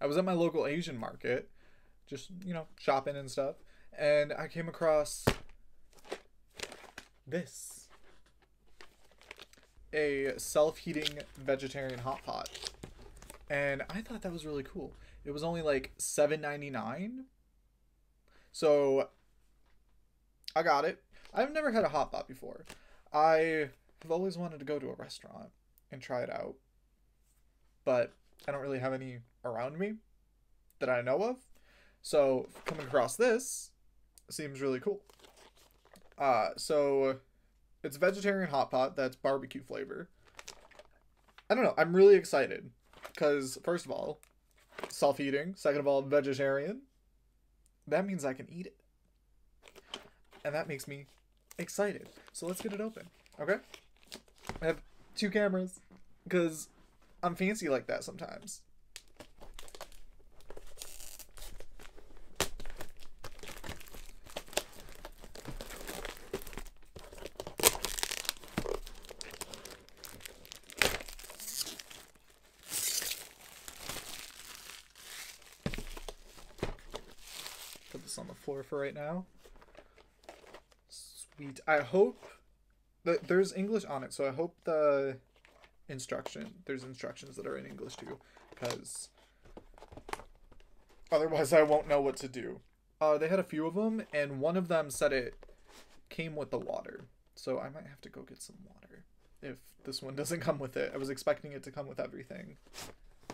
I was at my local Asian market, just you know shopping and stuff, and I came across this. A self-heating vegetarian hot pot. And i thought that was really cool. It was only like 7.99 so i got it. I've never had a hot pot before. I have always wanted to go to a restaurant and try it out but i don't really have any around me that i know of so coming across this seems really cool uh so it's vegetarian hot pot that's barbecue flavor. I don't know. I'm really excited because first of all, self-eating. Second of all, vegetarian. That means I can eat it, and that makes me excited. So let's get it open. Okay. I have two cameras because I'm fancy like that sometimes. Put this on the floor for right now. Sweet. I hope that there's English on it, so I hope the instruction there's instructions that are in English too, because otherwise I won't know what to do. Uh, they had a few of them, and one of them said it came with the water, so I might have to go get some water if this one doesn't come with it. I was expecting it to come with everything.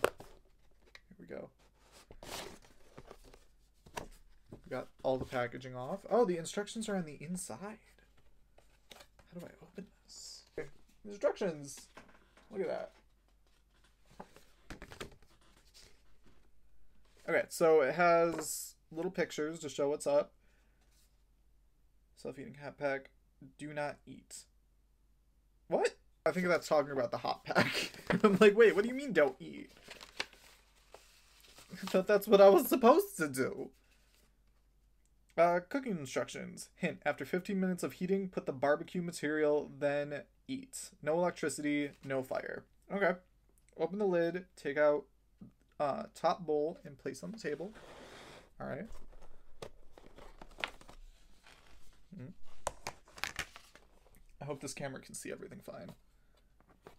Here we go. We got all the packaging off. Oh, the instructions are on the inside. How do I open this? Okay. Instructions. Look at that. Okay, so it has little pictures to show what's up. Self-eating hot pack. Do not eat. What? I think that's talking about the hot pack. I'm like, wait, what do you mean don't eat? I thought that's what I was supposed to do. Uh, cooking instructions. Hint, after 15 minutes of heating, put the barbecue material, then eat. No electricity, no fire. Okay. Open the lid, take out uh, top bowl, and place on the table. Alright. Mm. I hope this camera can see everything fine.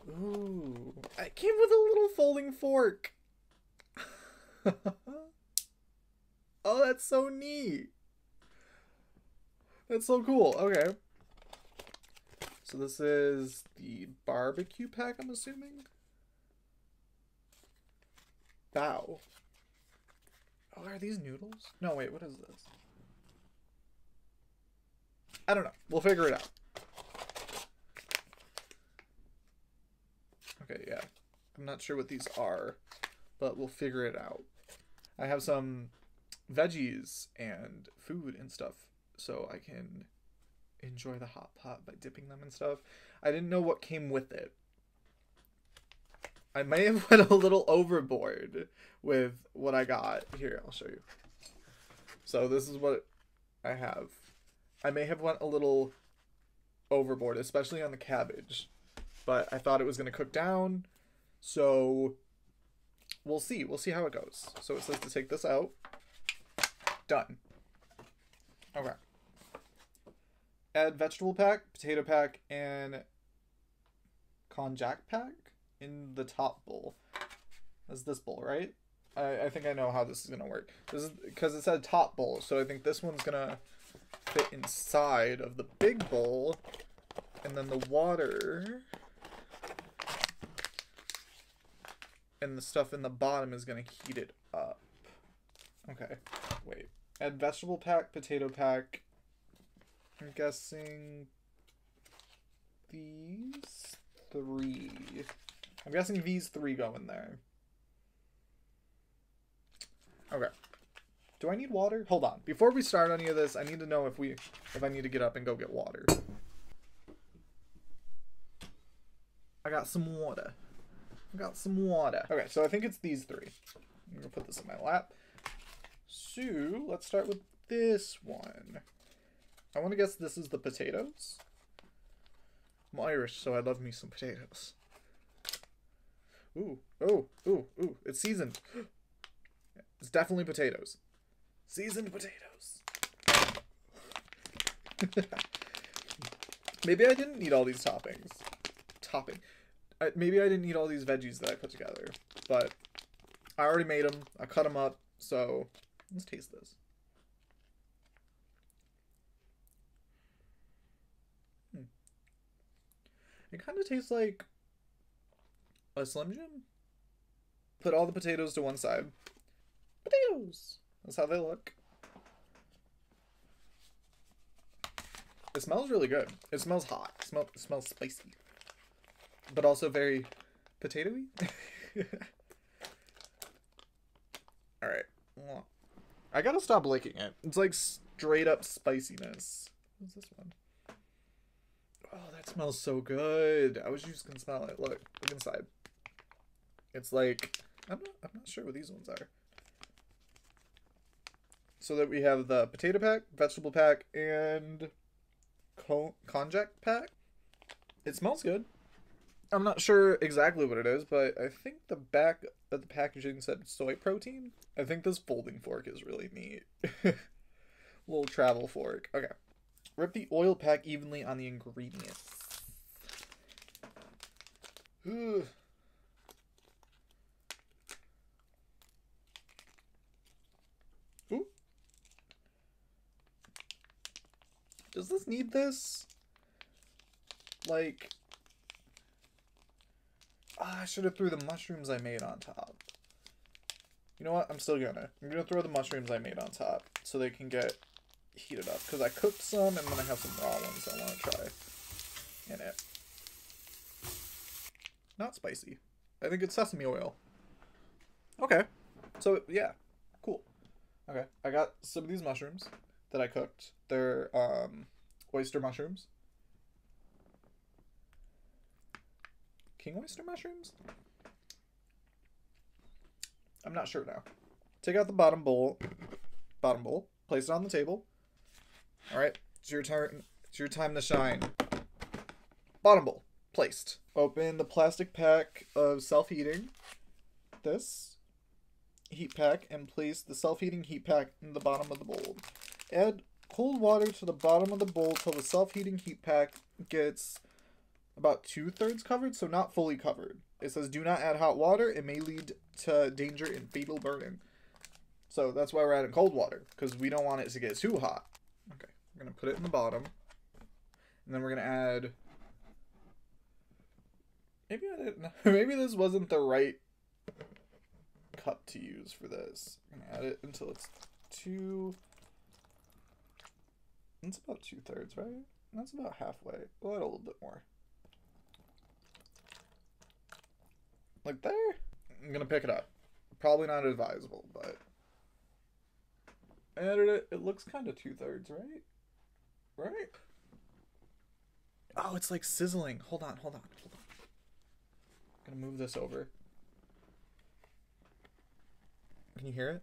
Ooh. It came with a little folding fork. oh, that's so neat. That's so cool. Okay. So this is the barbecue pack, I'm assuming? Bow. Oh, are these noodles? No, wait, what is this? I don't know. We'll figure it out. Okay, yeah. I'm not sure what these are, but we'll figure it out. I have some veggies and food and stuff so I can enjoy the hot pot by dipping them and stuff. I didn't know what came with it. I may have went a little overboard with what I got. Here, I'll show you. So this is what I have. I may have went a little overboard, especially on the cabbage. But I thought it was going to cook down. So we'll see. We'll see how it goes. So it says to take this out. Done. Okay. Add vegetable pack, potato pack, and konjac pack in the top bowl. That's this bowl, right? I, I think I know how this is gonna work. This is because it said top bowl, so I think this one's gonna fit inside of the big bowl, and then the water and the stuff in the bottom is gonna heat it up. Okay, wait. Add vegetable pack, potato pack. I'm guessing these three. I'm guessing these three go in there. Okay. Do I need water? Hold on. Before we start any of this, I need to know if we if I need to get up and go get water. I got some water. I got some water. Okay, so I think it's these three. I'm gonna put this in my lap. So let's start with this one. I want to guess this is the potatoes. I'm Irish, so I love me some potatoes. Ooh, oh, ooh, ooh, it's seasoned. It's definitely potatoes. Seasoned potatoes. maybe I didn't need all these toppings. Topping. I, maybe I didn't need all these veggies that I put together. But I already made them. I cut them up. So let's taste this. It kind of tastes like a Slim Jim. Put all the potatoes to one side. Potatoes! That's how they look. It smells really good. It smells hot. It, smell, it smells spicy. But also very potatoy. Alright. I gotta stop licking it. It's like straight up spiciness. What's this one? Oh, that smells so good. I you just can smell it. Look, look inside. It's like I'm not, I'm not sure what these ones are. So that we have the potato pack, vegetable pack, and con- konjac pack. It smells good. I'm not sure exactly what it is, but I think the back of the packaging said soy protein. I think this folding fork is really neat. Little travel fork. Okay. Rip the oil pack evenly on the ingredients. Ooh. Does this need this? Like, Ah, I should have threw the mushrooms I made on top. You know what? I'm still gonna. I'm gonna throw the mushrooms I made on top so they can get heated up. Because I cooked some and then I have some raw ones I want to try in it. Not spicy. I think it's sesame oil. Okay. So, yeah. Cool. Okay. I got some of these mushrooms that I cooked. They're um, oyster mushrooms. king oyster mushrooms? I'm not sure now. Take out the bottom bowl. Bottom bowl. Place it on the table. All right. It's your turn. It's your time to shine. Bottom bowl. Placed. Open the plastic pack of self-heating. This heat pack and place the self-heating heat pack in the bottom of the bowl. Add cold water to the bottom of the bowl till the self-heating heat pack gets about two thirds covered, so not fully covered. It says do not add hot water. It may lead to danger and fatal burning. So that's why we're adding cold water, because we don't want it to get too hot. Okay, we're going to put it in the bottom. And then we're going to add... Maybe I didn't... Maybe this wasn't the right cup to use for this. I'm going to add it until it's two... It's about two thirds, right? That's about halfway. We'll add a little bit more. Like there? I'm gonna pick it up. Probably not advisable, but added it. It looks kind of two thirds, right? Right? Oh, it's like sizzling. Hold on, hold on, hold on. I'm gonna move this over. Can you hear it?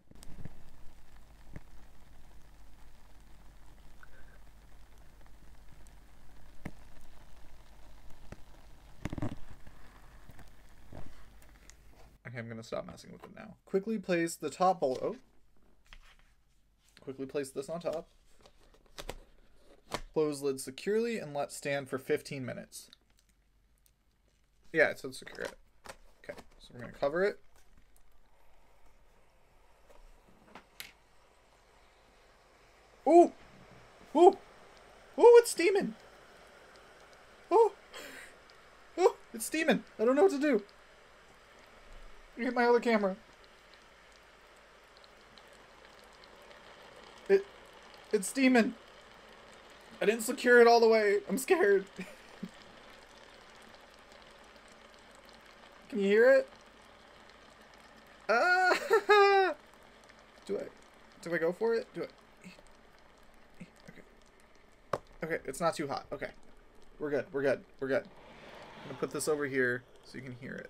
Okay, I'm gonna stop messing with it now. Quickly place the top bowl. Oh. Quickly place this on top. Close lid securely and let stand for 15 minutes. Yeah, it said secure it. Okay, so we're gonna cover it. Ooh! Ooh! Ooh, it's steaming! Ooh! Oh, it's steaming! I don't know what to do. Get my other camera. It, it's steaming. I didn't secure it all the way. I'm scared. Can you hear it? Ah! do I, do I go for it? Do I? Okay. Okay, it's not too hot. Okay. We're good. We're good. We're good. I'm gonna put this over here so you can hear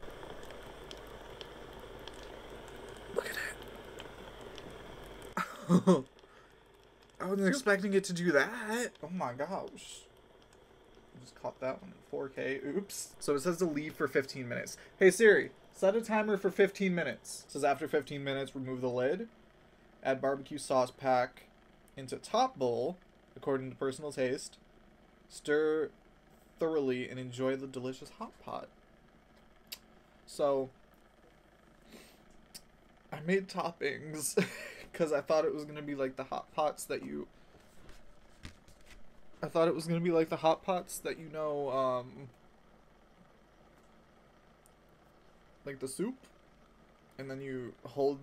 it. I wasn't expecting it to do that. Oh my gosh. Just caught that one in 4K. Oops. So it says to leave for 15 minutes. Hey Siri, set a timer for 15 minutes. It says after 15 minutes, remove the lid. Add barbecue sauce pack into top bowl, according to personal taste. Stir thoroughly and enjoy the delicious hot pot. So, I made toppings because I thought it was gonna be like the hot pots that you. I thought it was gonna be like the hot pots that you know, um, like the soup, and then you hold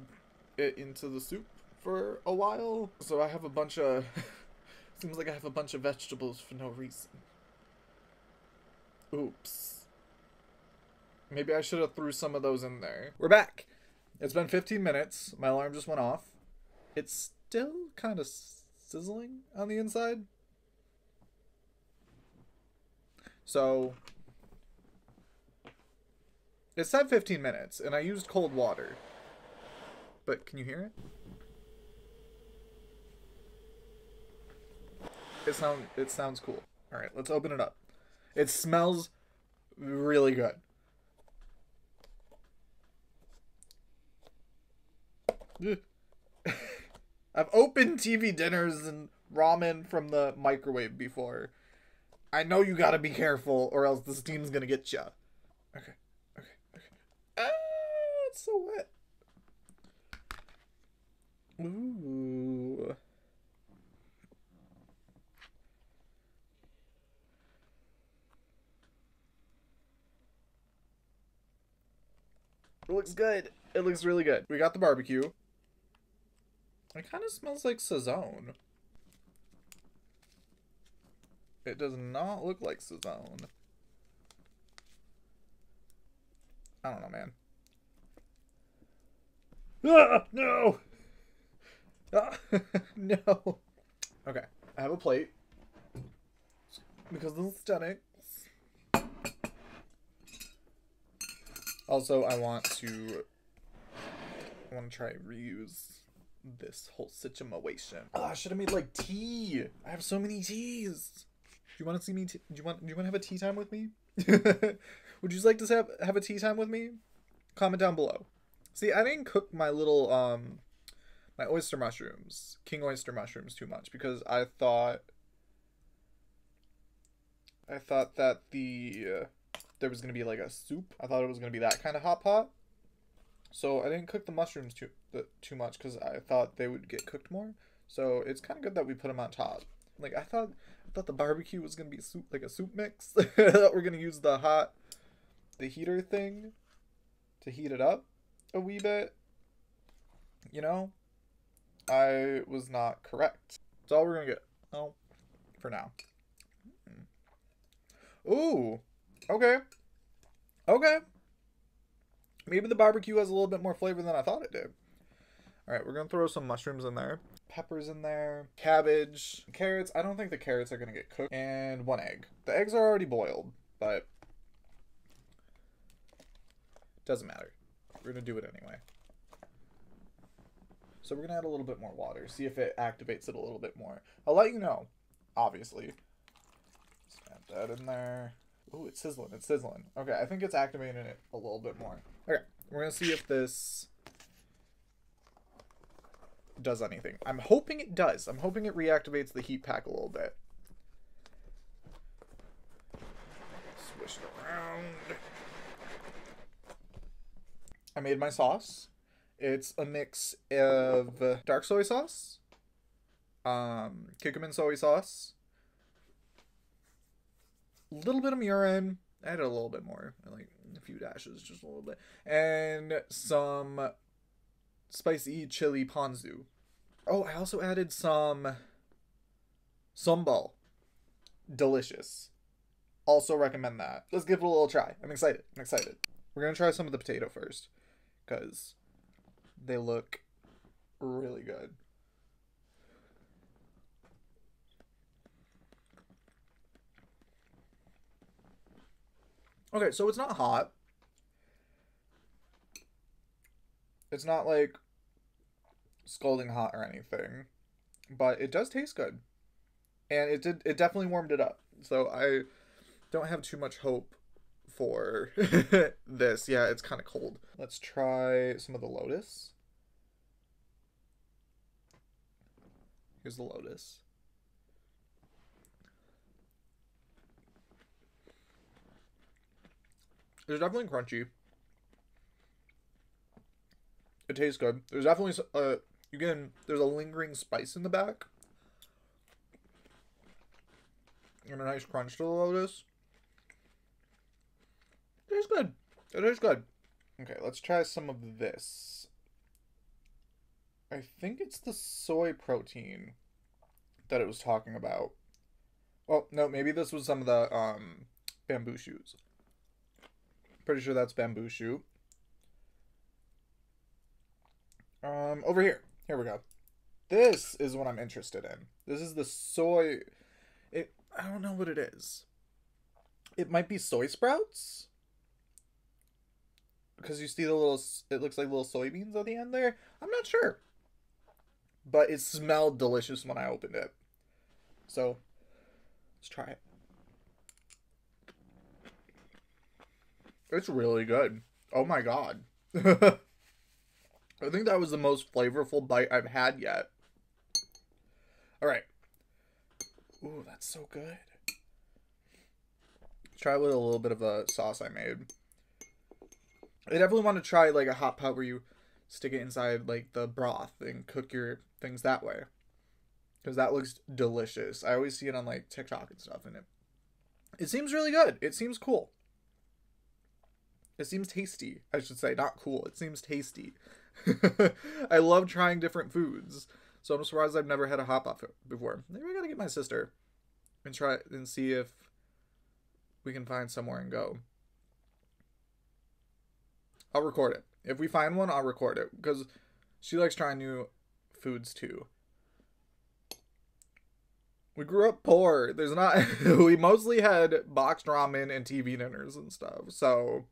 it into the soup for a while. So I have a bunch of. seems like I have a bunch of vegetables for no reason. Oops. Maybe I should have threw some of those in there. We're back. It's been 15 minutes. My alarm just went off. It's still kind of sizzling on the inside. So it said 15 minutes, and I used cold water. But can you hear it? It sound it sounds cool. All right, let's open it up. It smells really good. I've opened TV dinners and ramen from the microwave before. I know you gotta be careful, or else the steam's gonna get you. Okay, okay, okay. Ah, it's so wet. Ooh. It looks good. It looks really good. We got the barbecue. It kind of smells like Sazón. It does not look like Sazón. I don't know, man. Ah, no! Ah, no! Okay, I have a plate. Because this is stunning. Also, I want to I want to try reuse this whole situation. Oh, I should have made like tea. I have so many teas. Do you want to see me? T- do you want? Do you want to have a tea time with me? Would you like to have have a tea time with me? Comment down below. See, I didn't cook my little um my oyster mushrooms, king oyster mushrooms, too much because I thought I thought that the uh, there was gonna be like a soup. I thought it was gonna be that kind of hot pot. So I didn't cook the mushrooms too the, too much because I thought they would get cooked more. So it's kind of good that we put them on top. Like I thought, I thought the barbecue was gonna be soup like a soup mix. that we're gonna use the hot, the heater thing, to heat it up a wee bit. You know, I was not correct. That's all we're gonna get. Oh, for now. Ooh, okay, okay. Maybe the barbecue has a little bit more flavor than I thought it did. All right, we're gonna throw some mushrooms in there, peppers in there, cabbage, carrots. I don't think the carrots are gonna get cooked, and one egg. The eggs are already boiled, but doesn't matter. We're gonna do it anyway. So we're gonna add a little bit more water, see if it activates it a little bit more. I'll let you know, obviously. Just add that in there. Ooh, it's sizzling. It's sizzling. Okay, I think it's activating it a little bit more. Okay, we're gonna see if this does anything. I'm hoping it does. I'm hoping it reactivates the heat pack a little bit. Swish it around. I made my sauce. It's a mix of dark soy sauce, um, kikkoman soy sauce, little bit of mirin. I added a little bit more, like a few dashes, just a little bit, and some spicy chili ponzu. Oh, I also added some sambal. Delicious. Also recommend that. Let's give it a little try. I'm excited. I'm excited. We're gonna try some of the potato first, because they look really good. Okay, so it's not hot. It's not like scalding hot or anything, but it does taste good. And it did it definitely warmed it up. So I don't have too much hope for this. Yeah, it's kind of cold. Let's try some of the lotus. Here's the lotus. It's definitely crunchy. It tastes good. There's definitely uh you can there's a lingering spice in the back. And a nice crunch to the lotus. It tastes good. It is good. Okay, let's try some of this. I think it's the soy protein that it was talking about. Oh, no, maybe this was some of the um bamboo shoots. Pretty sure that's bamboo shoot. Um, over here. Here we go. This is what I'm interested in. This is the soy. It. I don't know what it is. It might be soy sprouts. Because you see the little. It looks like little soybeans at the end there. I'm not sure. But it smelled delicious when I opened it. So, let's try it. It's really good. Oh my god. I think that was the most flavorful bite I've had yet. All right. Ooh, that's so good. Let's Try it with a little bit of a sauce I made. I definitely want to try like a hot pot where you stick it inside like the broth and cook your things that way. Because that looks delicious. I always see it on like TikTok and stuff and it it seems really good. It seems cool. It seems tasty, I should say, not cool. It seems tasty. I love trying different foods. So I'm surprised I've never had a hot pot before. Maybe I gotta get my sister and try and see if we can find somewhere and go. I'll record it. If we find one, I'll record it because she likes trying new foods too. We grew up poor. There's not we mostly had boxed ramen and TV dinners and stuff. So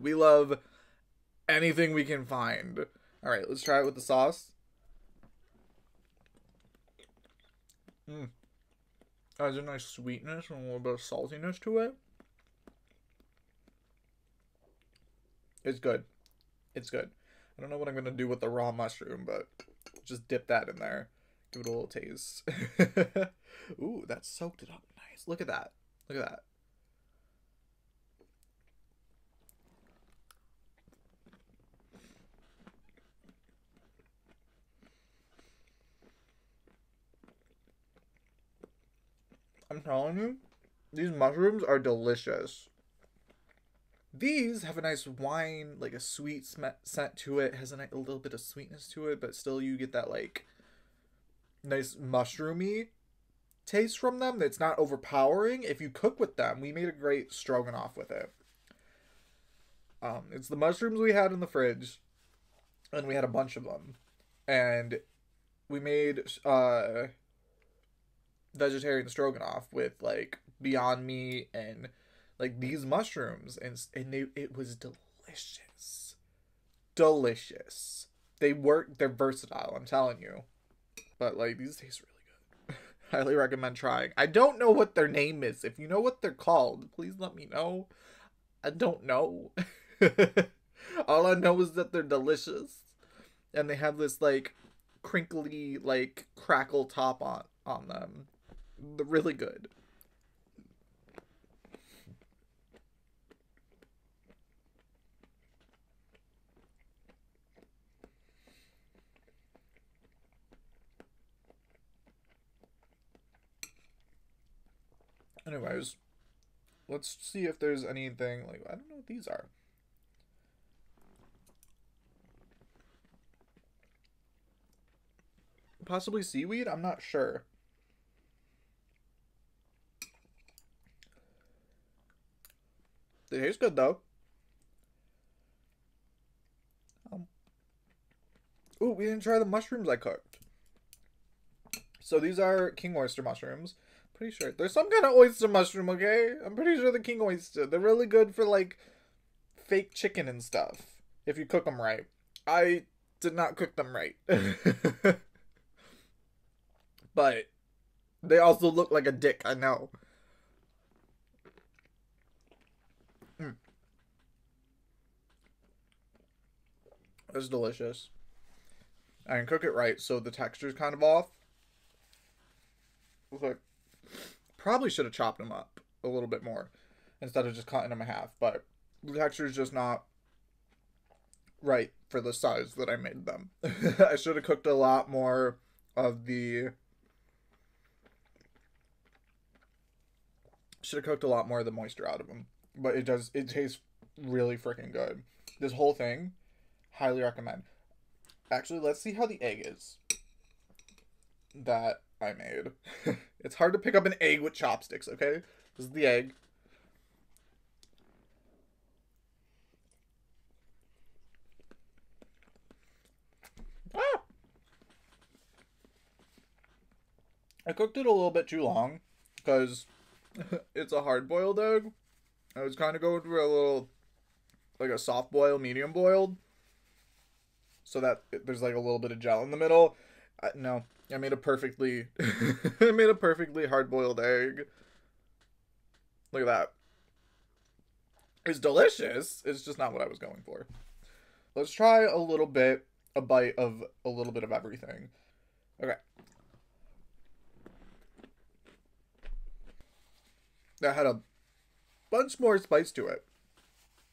we love anything we can find. All right, let's try it with the sauce. Mm. Has a nice sweetness and a little bit of saltiness to it. It's good. It's good. I don't know what I'm gonna do with the raw mushroom, but just dip that in there. Give it a little taste. Ooh, that soaked it up nice. Look at that. Look at that. I'm telling you, these mushrooms are delicious. These have a nice wine, like a sweet scent to it. Has a, a little bit of sweetness to it, but still you get that like nice mushroomy taste from them. That's not overpowering. If you cook with them, we made a great stroganoff with it. Um, it's the mushrooms we had in the fridge, and we had a bunch of them, and we made uh vegetarian stroganoff with like Beyond Meat and like these mushrooms and and they it was delicious. Delicious. They work they're versatile, I'm telling you. But like these taste really good. Highly recommend trying. I don't know what their name is. If you know what they're called, please let me know. I don't know. All I know is that they're delicious. And they have this like crinkly like crackle top on on them really good. Anyways, let's see if there's anything like I don't know what these are. Possibly seaweed? I'm not sure. They taste good though. Um, ooh, we didn't try the mushrooms I cooked. So these are king oyster mushrooms. Pretty sure there's some kind of oyster mushroom. Okay, I'm pretty sure the king oyster. They're really good for like fake chicken and stuff if you cook them right. I did not cook them right. but they also look like a dick, I know. It's delicious. I can cook it right, so the texture's kind of off. like probably should have chopped them up a little bit more instead of just cutting them in half. But the texture is just not right for the size that I made them. I should have cooked a lot more of the. Should have cooked a lot more of the moisture out of them, but it does. It tastes really freaking good. This whole thing, highly recommend. Actually, let's see how the egg is that I made. it's hard to pick up an egg with chopsticks, okay? This is the egg. Ah! I cooked it a little bit too long because it's a hard boiled egg. I was kind of going for a little, like a soft boil, medium boiled, so that there's like a little bit of gel in the middle. I, no, I made a perfectly, I made a perfectly hard boiled egg. Look at that. It's delicious. It's just not what I was going for. Let's try a little bit, a bite of a little bit of everything. Okay. That had a bunch more spice to it.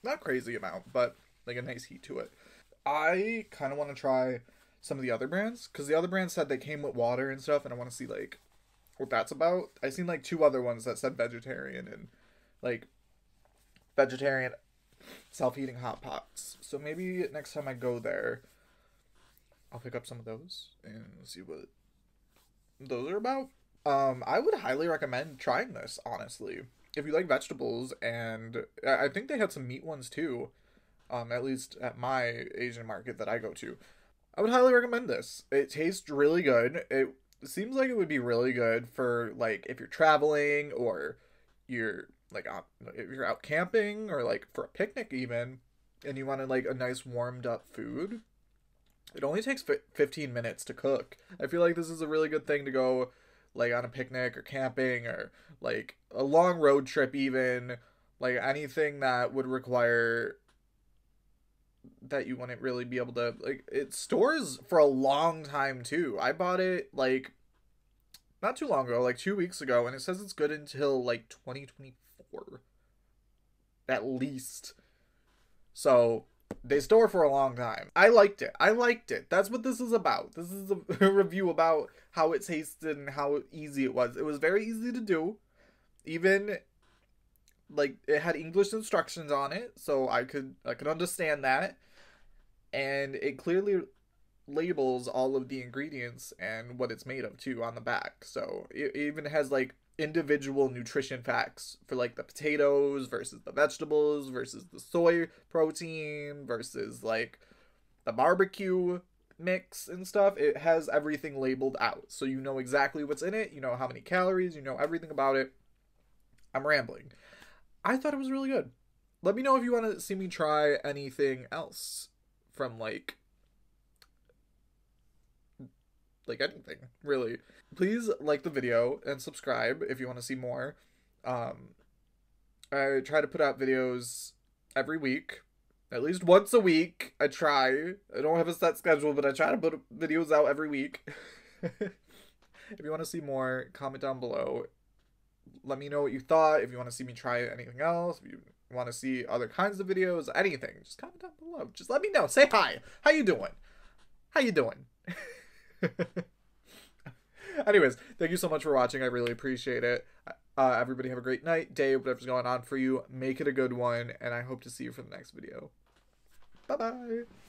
Not crazy amount, but like a nice heat to it. I kind of want to try some of the other brands because the other brands said they came with water and stuff, and I want to see like what that's about. I seen like two other ones that said vegetarian and like vegetarian self-heating hot pots. So maybe next time I go there, I'll pick up some of those and see what those are about. Um, I would highly recommend trying this, honestly. If you like vegetables, and I think they had some meat ones too, um, at least at my Asian market that I go to. I would highly recommend this. It tastes really good. It seems like it would be really good for like if you're traveling or you're like if you're out camping or like for a picnic even, and you wanted like a nice warmed up food. It only takes 15 minutes to cook. I feel like this is a really good thing to go like on a picnic or camping or like a long road trip even like anything that would require that you wouldn't really be able to like it stores for a long time too. I bought it like not too long ago, like 2 weeks ago and it says it's good until like 2024 at least. So they store for a long time. I liked it. I liked it. That's what this is about. This is a review about how it tasted and how easy it was. It was very easy to do. Even like it had English instructions on it, so I could I could understand that. And it clearly labels all of the ingredients and what it's made of too on the back. So it even has like individual nutrition facts for like the potatoes versus the vegetables versus the soy protein versus like the barbecue mix and stuff. It has everything labeled out. So you know exactly what's in it, you know how many calories, you know everything about it. I'm rambling. I thought it was really good. Let me know if you want to see me try anything else from like like anything really. Please like the video and subscribe if you want to see more. Um i try to put out videos every week at least once a week. I try. I don't have a set schedule but i try to put videos out every week. If you want to see more comment down below let me know what you thought if you want to see me try anything else if you want to see other kinds of videos anything just comment down below just let me know say hi how you doing how you doing Anyways, thank you so much for watching. I really appreciate it. Uh, everybody have a great night, day, whatever's going on for you. Make it a good one, and I hope to see you for the next video. Bye bye.